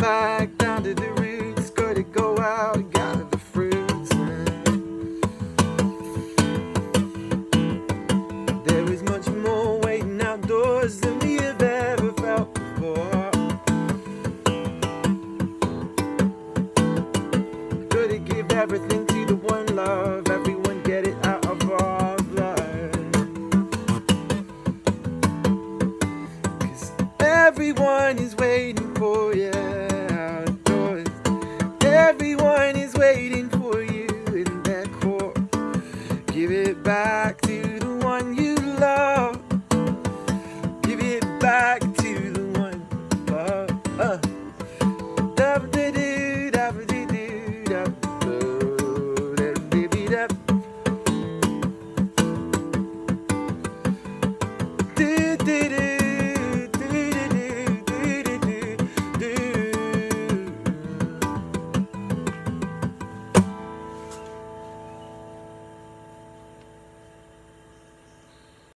back down to the roots. Gotta go out and gather the fruits. There is much more waiting outdoors than we have ever felt before. Gotta give everything to the one love. Everyone get it out of our blood. Cause everyone is waiting. Uh.